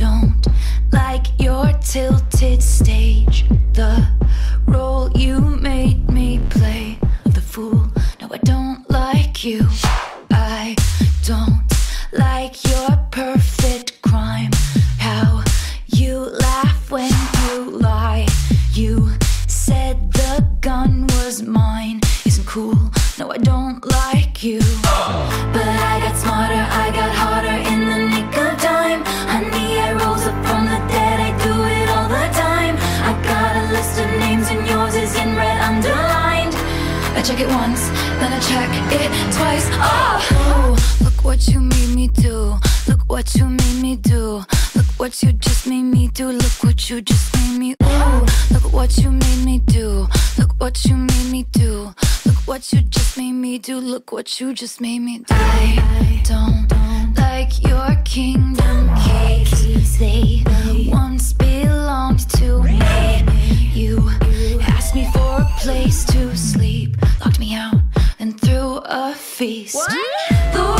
don't like your tilted stage. The role you made me play of the fool. No, I don't like you. I don't like your perfect crime. How you laugh when you lie. You said the gun was mine. Isn't cool. No, I don't like you. I check it once, then I check it twice. Oh, look what you made me do. Look what you made me do. Look what you just made me do. Look what you just made me. Ooh, look what you made me do. Look what you made me do. Look what you just made me do. Look what you just made me do. I don't like your kingdom keys. They a feast. The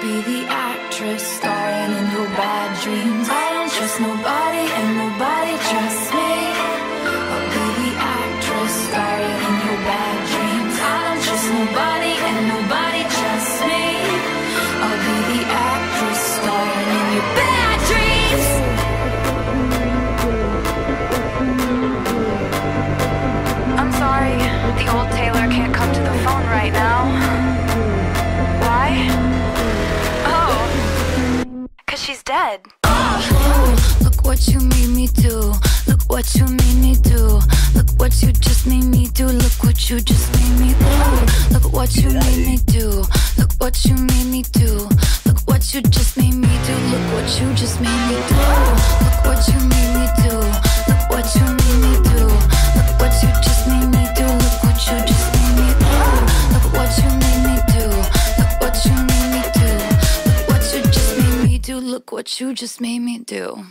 be the actress dead. Look what you made me do. Look what you made me do. Look what you just made me do. Look what you just made me do. Look what you made me do. Look what you made me do. Look what you just made me do. Look what you just made me do. Look what you made do. Look what you just made me do.